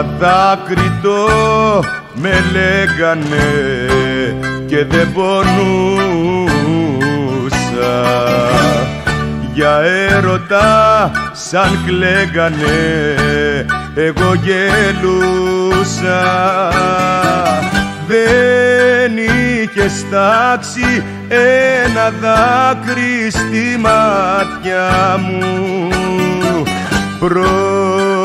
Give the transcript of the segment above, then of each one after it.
Αδάκριτο με λέγανε και δεν πονούσα. Για έρωτα σαν κλαίγανε εγώ γελούσα. Δεν είχε στάξει ένα δάκρυ στη μάτια μου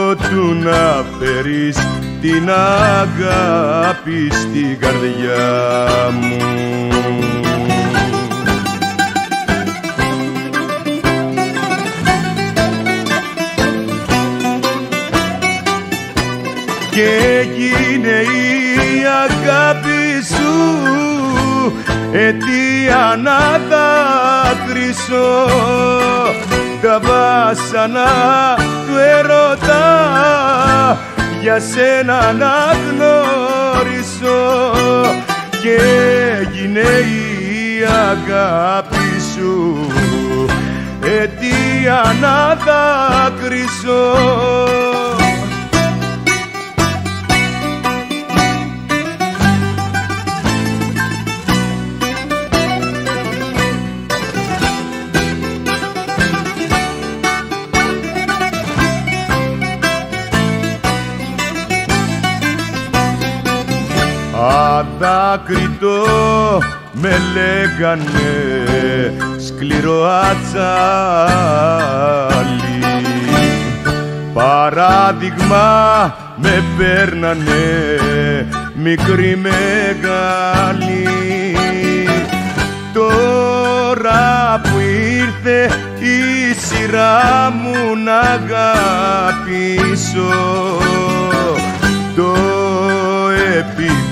πρότου να φέρεις την αγάπη στην καρδιά μου. Και έγινε η αγάπη σου αιτία να δάκρυσω τα βάσανα του ερωτά για σένα να γνώρισω και έγινε η αγάπη σου. Αιτία να δάκρυσω Αδάκριτο με λέγανε σκληρό ατσάλι. Παράδειγμα με παίρνανε μικρή μεγάλη. Τώρα που ήρθε η σειρά μου να αγαπήσω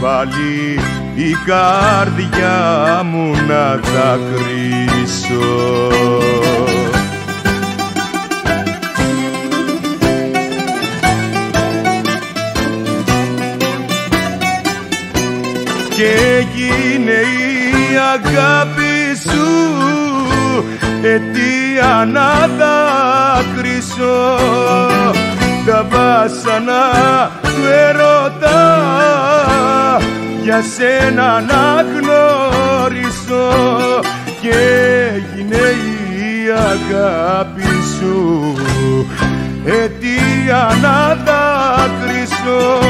πάλι η καρδιά μου να δακρύσω. Και έγινε η αγάπη σου αιτία να δακρύσω τα βάσανα του ερωτά για σένα να γνωρίσω και έγινε η αγάπη σου. Αιτία να δάκρυσω